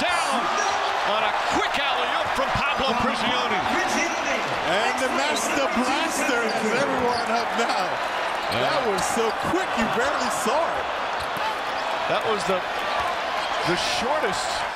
down on a quick alley-oop from Pablo Prigioni. And the master blaster is everyone up now. That was so quick, you barely saw it. That was the the shortest